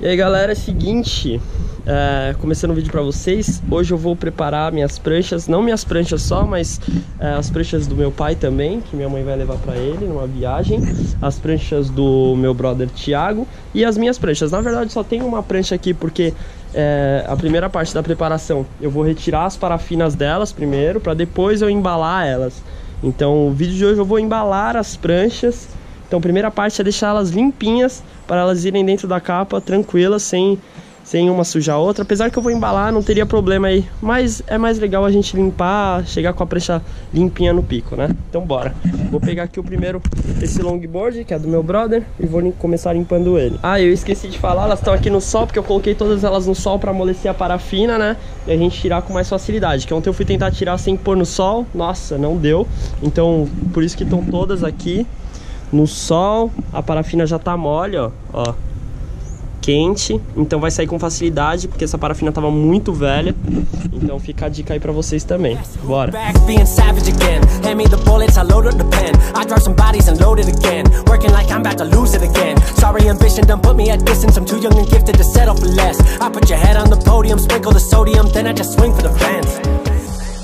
E aí galera, é o seguinte, é, começando o vídeo pra vocês, hoje eu vou preparar minhas pranchas, não minhas pranchas só, mas é, as pranchas do meu pai também, que minha mãe vai levar pra ele numa viagem, as pranchas do meu brother Thiago e as minhas pranchas. Na verdade só tem uma prancha aqui porque é, a primeira parte da preparação eu vou retirar as parafinas delas primeiro, pra depois eu embalar elas. Então o vídeo de hoje eu vou embalar as pranchas, então a primeira parte é deixar elas limpinhas para elas irem dentro da capa tranquilas, sem, sem uma sujar a outra. Apesar que eu vou embalar, não teria problema aí. Mas é mais legal a gente limpar, chegar com a prancha limpinha no pico, né? Então bora. Vou pegar aqui o primeiro, esse longboard, que é do meu brother, e vou começar limpando ele. Ah, eu esqueci de falar, elas estão aqui no sol, porque eu coloquei todas elas no sol para amolecer a parafina, né? E a gente tirar com mais facilidade. Que ontem eu fui tentar tirar sem pôr no sol, nossa, não deu. Então, por isso que estão todas aqui no sol, a parafina já tá mole, ó, quente, então vai sair com facilidade, porque essa parafina tava muito velha, então fica a dica aí pra vocês também, bora.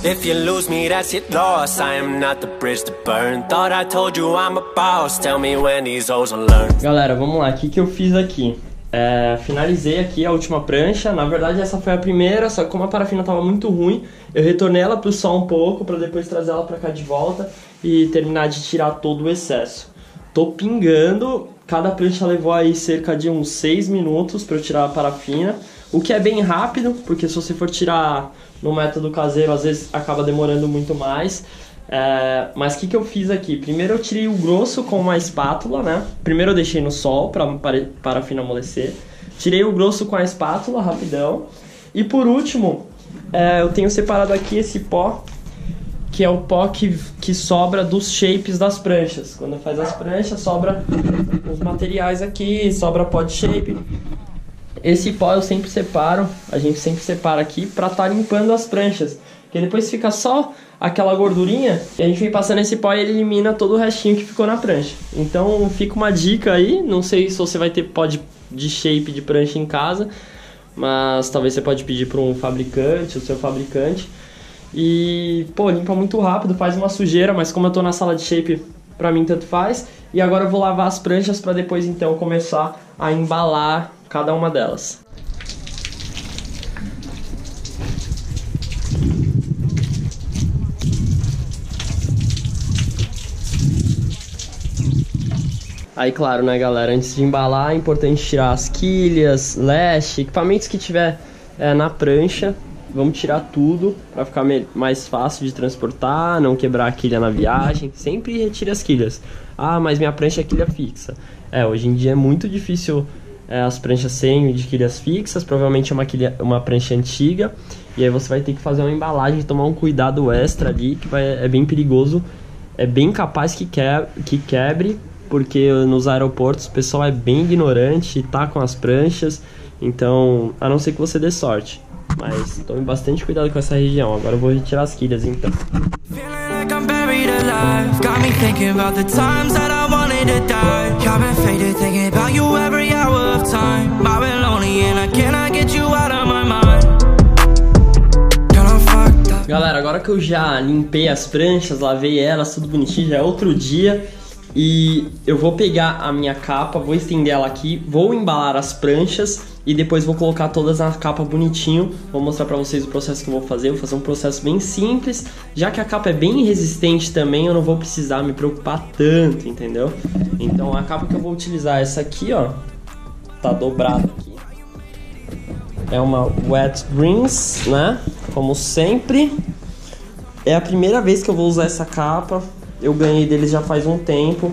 If you lose me, that's it loss. I am not the bridge to burn. Thought I told you I'm a boss. Tell me when these hoes will learn. Galera, vamos lá. O que, que eu fiz aqui? É, finalizei aqui a última prancha. Na verdade, essa foi a primeira, só que como a parafina estava muito ruim, eu retornei ela pro sol um pouco para depois trazer ela para cá de volta e terminar de tirar todo o excesso. Tô pingando. Cada prancha levou aí cerca de uns 6 minutos para eu tirar a parafina, o que é bem rápido, porque se você for tirar no método caseiro, às vezes acaba demorando muito mais. É, mas o que, que eu fiz aqui? Primeiro eu tirei o grosso com uma espátula, né? Primeiro eu deixei no sol para parafina amolecer. Tirei o grosso com a espátula, rapidão. E por último, é, eu tenho separado aqui esse pó, que é o pó que, que sobra dos shapes das pranchas. Quando faz as pranchas, sobra os materiais aqui, sobra pó de shape. Esse pó eu sempre separo, a gente sempre separa aqui para estar tá limpando as pranchas. Porque depois fica só aquela gordurinha e a gente vem passando esse pó e ele elimina todo o restinho que ficou na prancha. Então fica uma dica aí, não sei se você vai ter pó de, de shape de prancha em casa, mas talvez você pode pedir para um fabricante, o seu fabricante. E, pô, limpa muito rápido, faz uma sujeira, mas como eu tô na sala de shape, pra mim tanto faz. E agora eu vou lavar as pranchas para depois então começar a embalar cada uma delas. Aí, claro, né, galera, antes de embalar é importante tirar as quilhas, leste, equipamentos que tiver é, na prancha. Vamos tirar tudo para ficar mais fácil de transportar, não quebrar a quilha na viagem. Sempre retire as quilhas. Ah, mas minha prancha é quilha fixa. É, hoje em dia é muito difícil é, as pranchas sem de quilhas fixas, provavelmente é uma, quilha, uma prancha antiga, e aí você vai ter que fazer uma embalagem, tomar um cuidado extra ali, que vai, é bem perigoso, é bem capaz que, que, que quebre, porque nos aeroportos o pessoal é bem ignorante, tá com as pranchas, então, a não ser que você dê sorte. Mas tome bastante cuidado com essa região. Agora eu vou retirar as quilhas então. Galera, agora que eu já limpei as pranchas, lavei elas, tudo bonitinho, já é outro dia e eu vou pegar a minha capa, vou estender ela aqui, vou embalar as pranchas e depois vou colocar todas na capa bonitinho. Vou mostrar pra vocês o processo que eu vou fazer. Vou fazer um processo bem simples, já que a capa é bem resistente também, eu não vou precisar me preocupar tanto, entendeu? Então a capa que eu vou utilizar é essa aqui, ó. Tá dobrada aqui. É uma Wet Greens, né? Como sempre. É a primeira vez que eu vou usar essa capa eu ganhei deles já faz um tempo.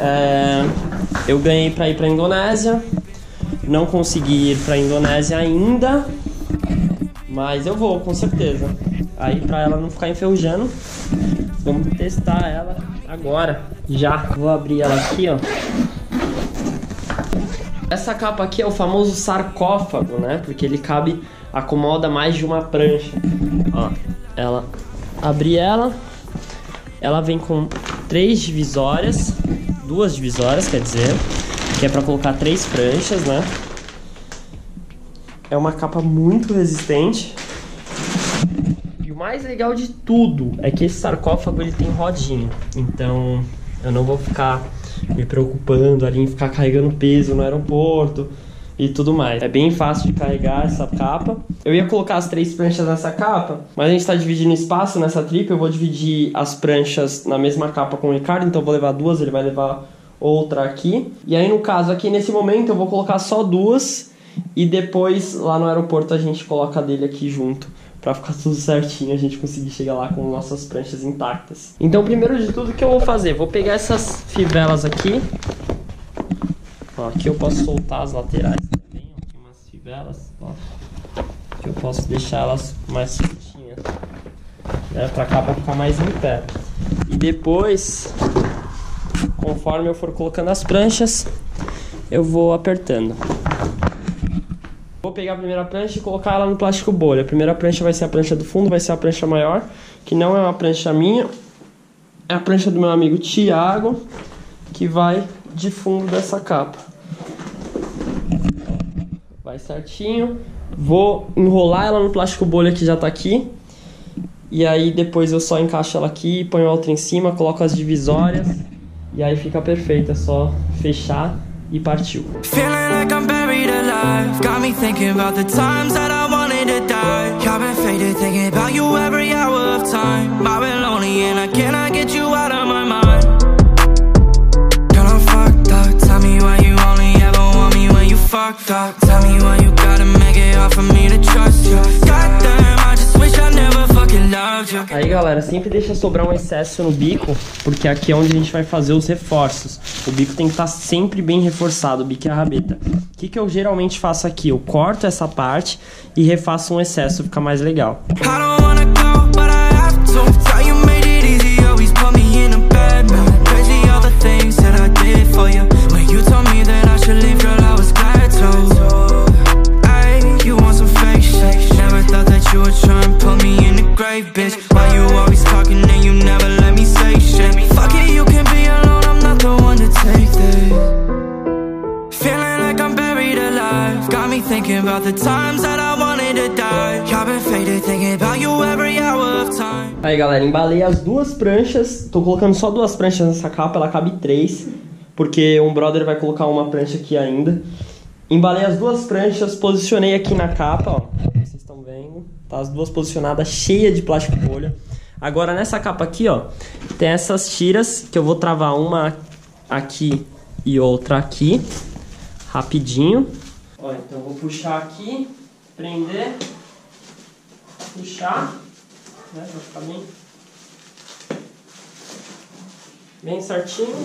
É, eu ganhei para ir para Indonésia. Não consegui ir para Indonésia ainda, mas eu vou com certeza. Aí para ela não ficar enferrujando, vamos testar ela agora. Já vou abrir ela aqui, ó. Essa capa aqui é o famoso sarcófago, né? Porque ele cabe, acomoda mais de uma prancha. Ó, ela abri ela, ela vem com três divisórias, duas divisórias, quer dizer, que é para colocar três pranchas, né? é uma capa muito resistente. E o mais legal de tudo é que esse sarcófago ele tem rodinha. Então eu não vou ficar me preocupando ali em ficar carregando peso no aeroporto e tudo mais. É bem fácil de carregar essa capa. Eu ia colocar as três pranchas nessa capa, mas a gente está dividindo espaço nessa trip. Eu vou dividir as pranchas na mesma capa com o Ricardo, então eu vou levar duas, ele vai levar outra aqui. E aí, no caso, aqui nesse momento, eu vou colocar só duas e depois lá no aeroporto a gente coloca a dele aqui junto para ficar tudo certinho, a gente conseguir chegar lá com nossas pranchas intactas. Então, primeiro de tudo, o que eu vou fazer? Vou pegar essas fivelas aqui. Ó, aqui eu posso soltar as laterais também, ó, aqui umas fivelas, ó. Que eu posso deixar elas mais soltinhas, né, pra cá pra ficar mais em pé. E depois, conforme eu for colocando as pranchas, eu vou apertando. Vou pegar a primeira prancha e colocar ela no plástico bolha. A primeira prancha vai ser a prancha do fundo, vai ser a prancha maior, que não é uma prancha minha, é a prancha do meu amigo Tiago, que vai de fundo dessa capa. Vai certinho. Vou enrolar ela no plástico bolha que já tá aqui. E aí depois eu só encaixo ela aqui, ponho outra em cima, coloco as divisórias. E aí fica perfeita, é só fechar e partiu. Feeling galera, sempre deixa sobrar um excesso no bico Porque aqui é onde a gente vai fazer os reforços o bico tem que estar tá sempre bem reforçado, o bico e a rabeta. O que, que eu geralmente faço aqui? Eu corto essa parte e refaço um excesso, fica mais legal. bitch Aí galera, embalei as duas pranchas. Tô colocando só duas pranchas nessa capa, ela cabe três Porque um brother vai colocar uma prancha aqui ainda. Embalei as duas pranchas, posicionei aqui na capa, ó. Vocês estão vendo? Tá as duas posicionadas, cheia de plástico bolha. Agora nessa capa aqui, ó, tem essas tiras que eu vou travar uma aqui e outra aqui, rapidinho. Ó, então vou puxar aqui, prender, puxar, né, pra ficar bem, bem certinho.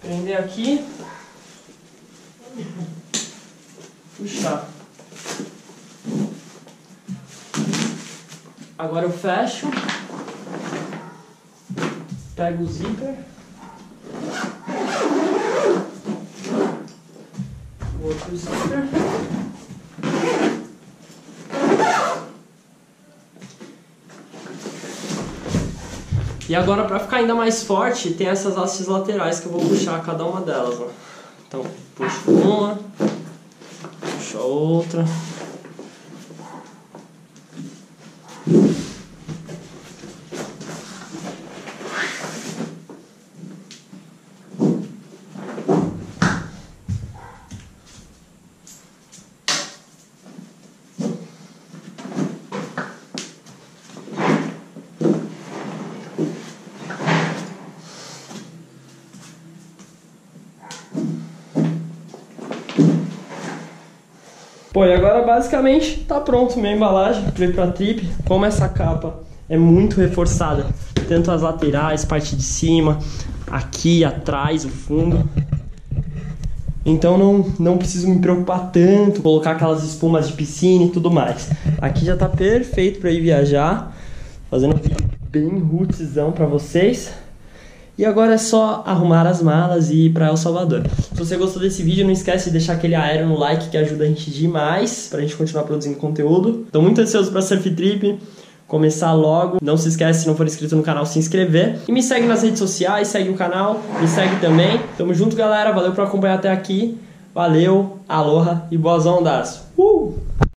Prender aqui, puxar. Agora eu fecho. Pego o zíper. Outro zíper. E agora para ficar ainda mais forte, tem essas hastes laterais que eu vou puxar cada uma delas, ó. Então, puxo uma, puxo a outra. Pô, e agora basicamente tá pronto minha embalagem veio pra trip. Como essa capa é muito reforçada, tanto as laterais, parte de cima, aqui atrás, o fundo. Então não, não preciso me preocupar tanto, colocar aquelas espumas de piscina e tudo mais. Aqui já tá perfeito para ir viajar, fazendo um vídeo bem rootzão para vocês. E agora é só arrumar as malas e ir para El Salvador. Se você gostou desse vídeo, não esquece de deixar aquele aéreo no like que ajuda a gente demais pra gente continuar produzindo conteúdo. Tô muito ansioso pra Surf Trip começar logo. Não se esquece, se não for inscrito no canal, se inscrever. E me segue nas redes sociais, segue o canal, me segue também. Tamo junto, galera. Valeu por acompanhar até aqui. Valeu, aloha e boas ondas! Uh!